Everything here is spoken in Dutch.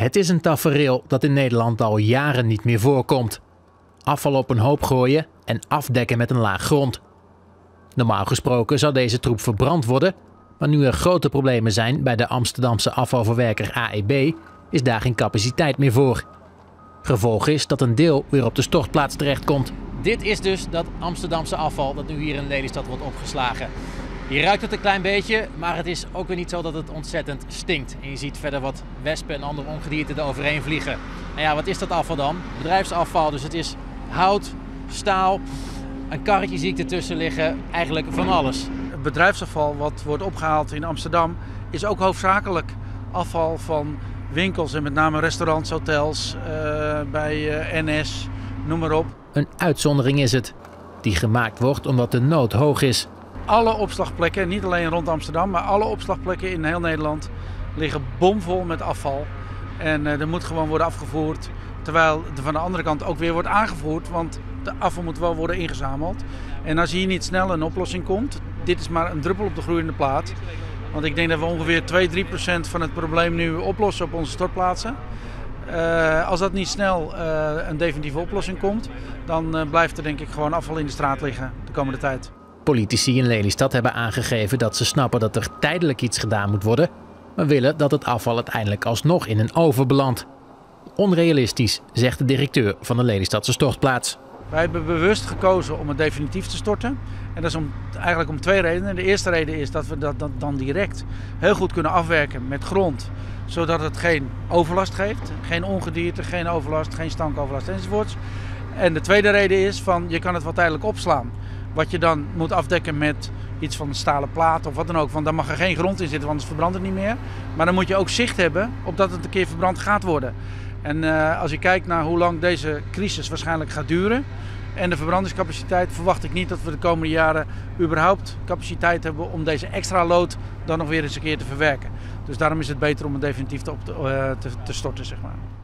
Het is een tafereel dat in Nederland al jaren niet meer voorkomt. Afval op een hoop gooien en afdekken met een laag grond. Normaal gesproken zou deze troep verbrand worden, maar nu er grote problemen zijn bij de Amsterdamse afvalverwerker AEB, is daar geen capaciteit meer voor. Gevolg is dat een deel weer op de stortplaats terechtkomt. Dit is dus dat Amsterdamse afval dat nu hier in Lelystad wordt opgeslagen. Je ruikt het een klein beetje, maar het is ook weer niet zo dat het ontzettend stinkt. En je ziet verder wat wespen en andere ongedierte er overheen vliegen. En ja, wat is dat afval dan? Bedrijfsafval, dus het is hout, staal, een karretje zie ik ertussen liggen, eigenlijk van alles. Het bedrijfsafval wat wordt opgehaald in Amsterdam is ook hoofdzakelijk afval van winkels en met name restaurants, hotels, uh, bij uh, NS, noem maar op. Een uitzondering is het, die gemaakt wordt omdat de nood hoog is. Alle opslagplekken, niet alleen rond Amsterdam, maar alle opslagplekken in heel Nederland liggen bomvol met afval. En uh, er moet gewoon worden afgevoerd. Terwijl er van de andere kant ook weer wordt aangevoerd, want de afval moet wel worden ingezameld. En als hier niet snel een oplossing komt, dit is maar een druppel op de groeiende plaat. Want ik denk dat we ongeveer 2-3% van het probleem nu oplossen op onze stortplaatsen. Uh, als dat niet snel uh, een definitieve oplossing komt, dan blijft er denk ik gewoon afval in de straat liggen de komende tijd. Politici in Lelystad hebben aangegeven dat ze snappen dat er tijdelijk iets gedaan moet worden, maar willen dat het afval uiteindelijk alsnog in een oven belandt. Onrealistisch, zegt de directeur van de Lelystadse stortplaats. Wij hebben bewust gekozen om het definitief te storten. En dat is om, eigenlijk om twee redenen. De eerste reden is dat we dat, dan direct heel goed kunnen afwerken met grond. Zodat het geen overlast geeft. Geen ongedierte, geen overlast, geen stankoverlast enzovoorts. En de tweede reden is van je kan het wel tijdelijk opslaan. Wat je dan moet afdekken met iets van een stalen plaat of wat dan ook. Want daar mag er geen grond in zitten, want anders verbrandt het niet meer. Maar dan moet je ook zicht hebben op dat het een keer verbrand gaat worden. En uh, als je kijkt naar hoe lang deze crisis waarschijnlijk gaat duren en de verbrandingscapaciteit, verwacht ik niet dat we de komende jaren überhaupt capaciteit hebben om deze extra lood dan nog weer eens een keer te verwerken. Dus daarom is het beter om het definitief te, op te, te, te storten, zeg maar.